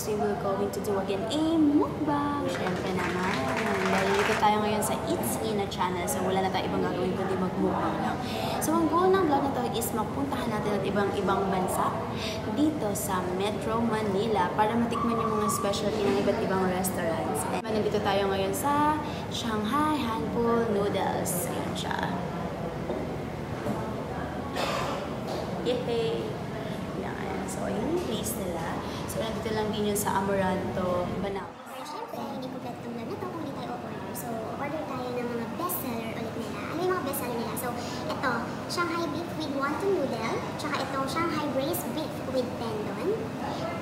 course, we will going to do again a mukbang. Siyempre naman. Dahil dito tayo ngayon sa It's In a channel. So, wala na tayo ibang gagawin kundi magmukbang lang. So, ang goal ng vlog na to is mapuntahan natin at ibang-ibang bansa dito sa Metro Manila para matikman yung mga specialty ng iba't ibang restaurants. And nandito tayo ngayon sa Shanghai Handful Noodles. Ayan siya. Yay! Yan. So, ayun yung place nila. So, nandito lang din yun sa Amoranto, Banao. Pero syempre, hindi ang vlog na to kung hindi tayo order. So, order tayo ng mga bestseller ulit nila. Ano yung mga bestseller nila? So, ito, Shanghai beef with wonton noodle. Tsaka itong Shanghai braised beef with tendon.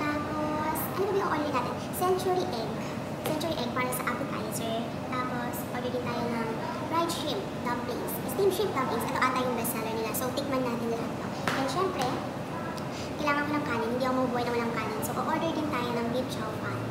Tapos, ano ba yung order natin? Century egg. Century egg para sa appetizer. Tapos, order din tayo ng fried shrimp dumplings. Steamed shrimp dumplings. Ito ata yung bestseller nila. So, tikman natin lahat to. And syempre, kailangan ko ng kanin. Hindi ako mabubuhay na walang kanin. So, order din tayo ng beef chow fan.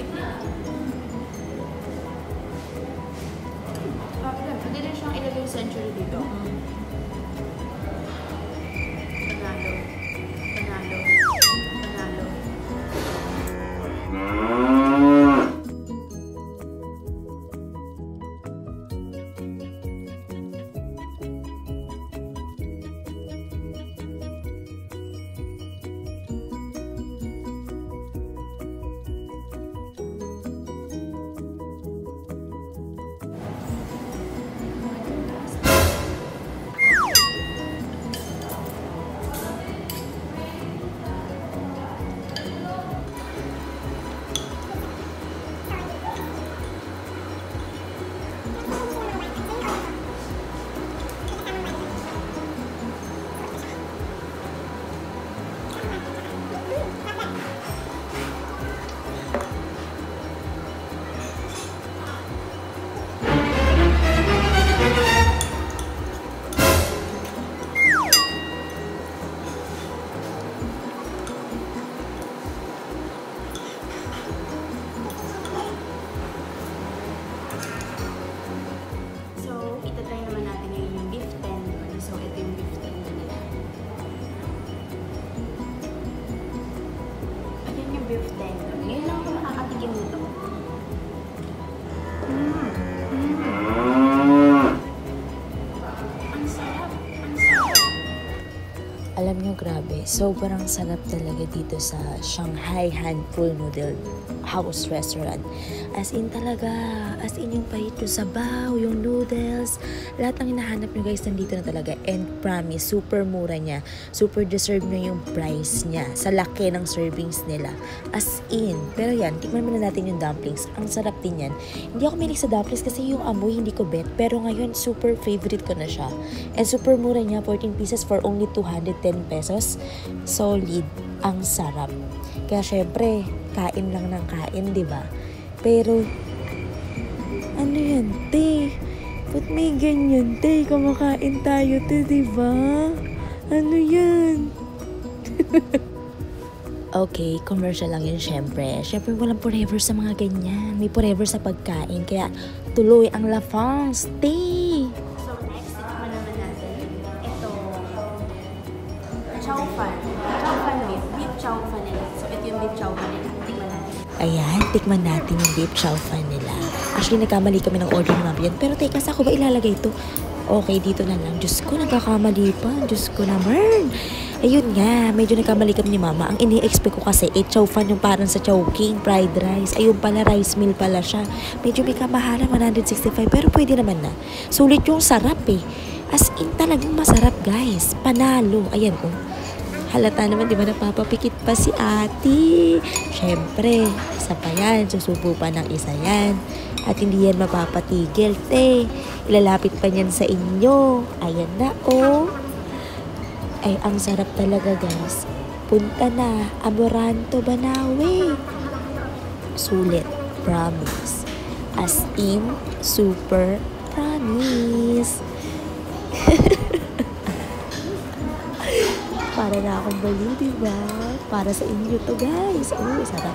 Egg nila. Bakit Pwede rin siyang ilagay century dito. Alam nyo, grabe, sobrang sarap talaga dito sa Shanghai Handful Noodle House Restaurant. As in talaga, as in yung pahito, sabaw, yung noodles, lahat ng hinahanap nyo guys, nandito na talaga. And promise, super mura niya. Super deserve nyo yung price niya sa laki ng servings nila. As in, pero yan, tikman muna natin yung dumplings. Ang sarap din yan. Hindi ako milig sa dumplings kasi yung amoy hindi ko bet. Pero ngayon, super favorite ko na siya. And super mura niya, 14 pieces for only 210 pesos. Solid. Ang sarap. Kaya syempre, kain lang ng kain, di ba? Pero, ano yan, te? Ba't may ganyan, te? Kumakain tayo, te, di ba? Ano yan? Okay, commercial lang yun syempre. Syempre walang forever sa mga ganyan. May forever sa pagkain. Kaya tuloy ang lafang. Stay! So, Ayan, tikman natin yung beef chow fan nila. Actually, nagkamali kami ng order ni Mami yan. Pero teka, saan ko ba ilalagay ito? okay, dito na lang. Diyos ko, nagkakamali pa. Diyos ko naman. Ayun nga, medyo nagkamali kami ni mama. Ang ini-expect ko kasi, eh, chow fan yung parang sa chow king, fried rice. Ayun pala, rice meal pala siya. Medyo may kamahalan, 165, pero pwede naman na. Sulit yung sarap eh. As in, talagang masarap guys. Panalo. Ayan oh. Halata naman, di ba, napapapikit pa si ate. Siyempre, isa pa yan. Susubo pa ng isa yan. At hindi yan mapapatigil. Te, ilalapit pa niyan sa inyo. Ayan na, oh. Ay, ang sarap talaga, guys. Punta na. Amoranto Banawe. Sulit. Promise. As in, super promise. Para na akong baliw, diba? Para sa inyo to, guys. Oh, sarap.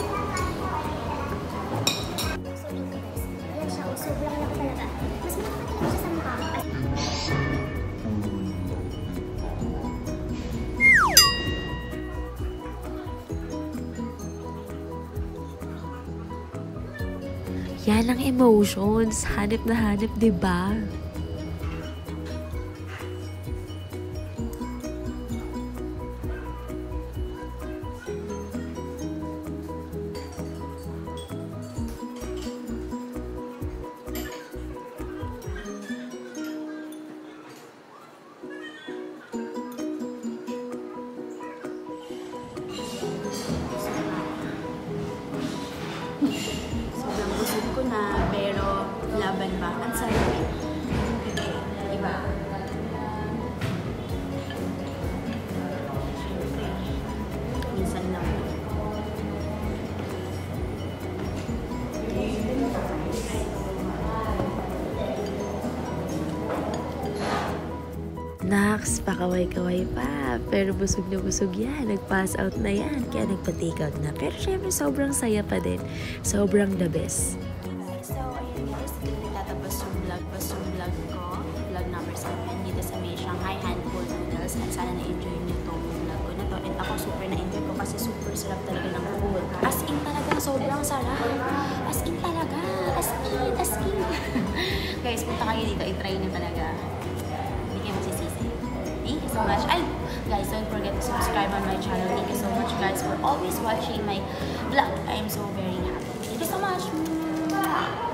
Yan ang emotions. Hanip na hanip, diba? Sobrang laban ba? Ang sarap. Diba? Siyempre, minsan lang. Nax, pakaway-kaway pa. Pero busog na busog yan. Nag-pass out na yan. Kaya nagpa-take out na. Pero syempre, sobrang saya pa din. Sobrang the best. Noodles. At sana na-enjoy niyo tong vlog ko na to. And ako super na-enjoy ko kasi super sarap talaga ng food. As in talaga, sobrang sarap. As in talaga. As in, as in. guys, punta kayo dito, i-try niyo talaga. Hindi kayo masisisi. Thank you so much. Ay, guys, don't forget to subscribe on my channel. Thank you so much, guys, for always watching my vlog. I am so very happy. Thank you so much. Mwah.